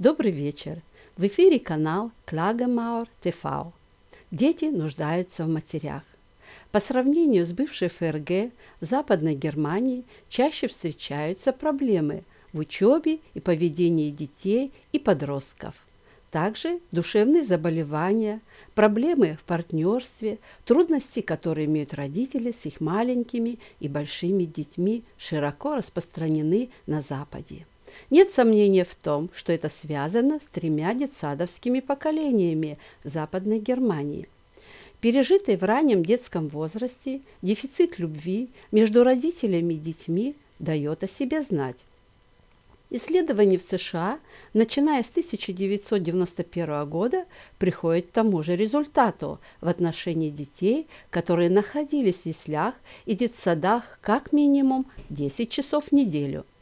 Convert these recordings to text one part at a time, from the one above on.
Добрый вечер. В эфире канал Клagemaur ТВ. Дети нуждаются в матерях. По сравнению с бывшей ФРГ в Западной Германии чаще встречаются проблемы в учебе и поведении детей и подростков. Также душевные заболевания, проблемы в партнерстве, трудности, которые имеют родители с их маленькими и большими детьми, широко распространены на Западе. Нет сомнения в том, что это связано с тремя детсадовскими поколениями в Западной Германии. Пережитый в раннем детском возрасте дефицит любви между родителями и детьми дает о себе знать. Исследования в США, начиная с 1991 года, приходят к тому же результату в отношении детей, которые находились в яслях и детсадах как минимум 10 часов в неделю –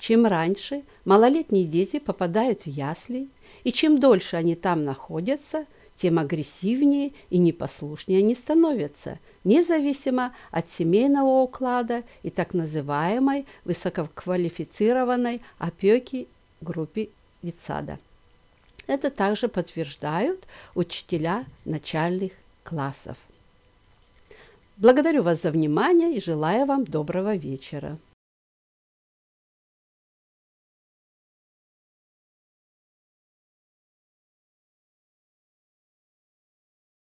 чем раньше малолетние дети попадают в ясли, и чем дольше они там находятся, тем агрессивнее и непослушнее они становятся, независимо от семейного уклада и так называемой высококвалифицированной опеки группе детсада. Это также подтверждают учителя начальных классов. Благодарю вас за внимание и желаю вам доброго вечера.